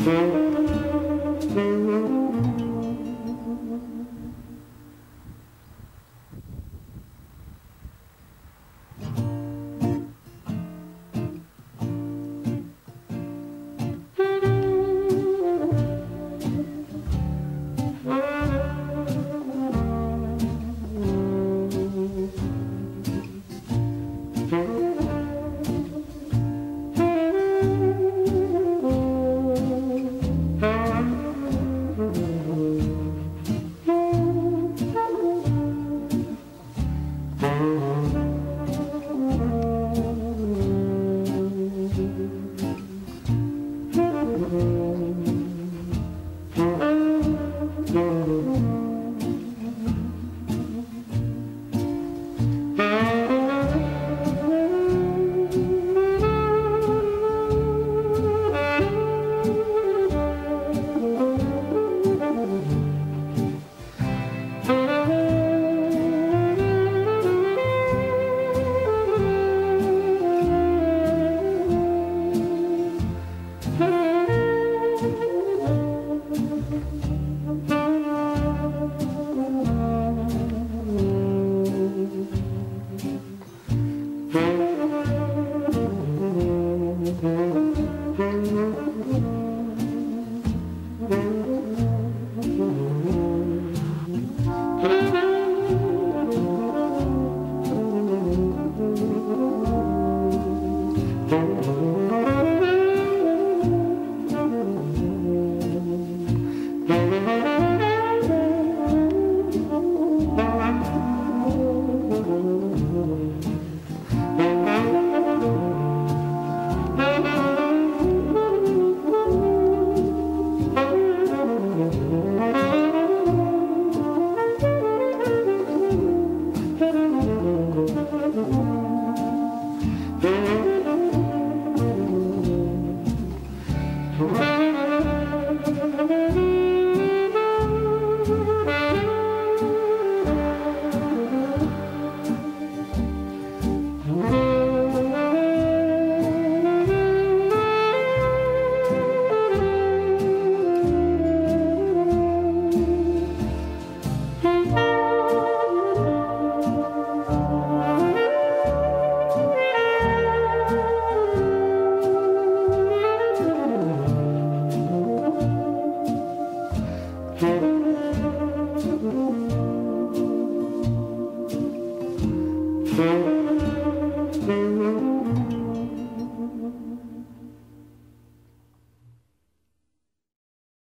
Thank. Mm-hmm.